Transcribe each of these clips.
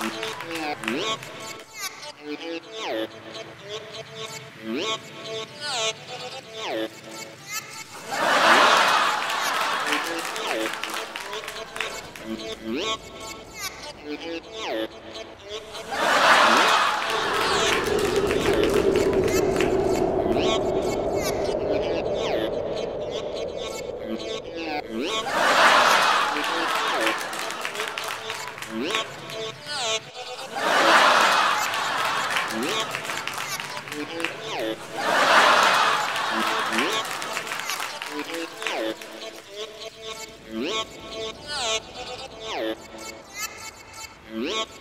What? Yep.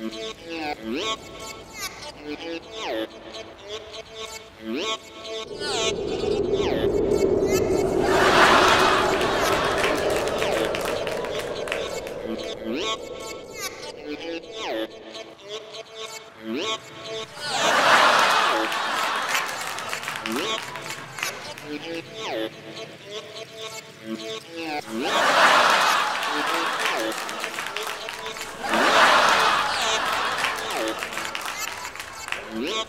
Yeah. Yep.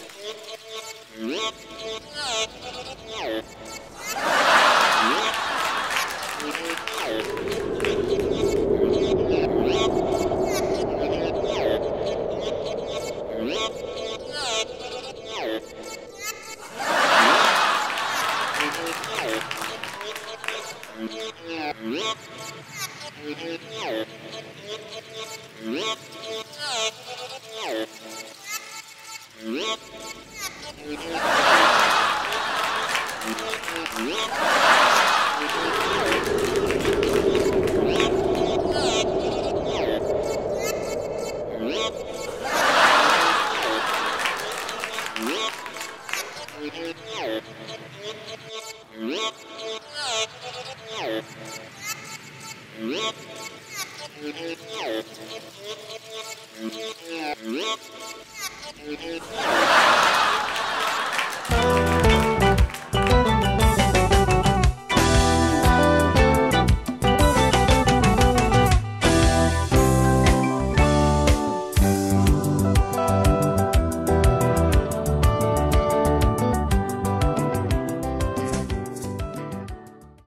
What? Yeah.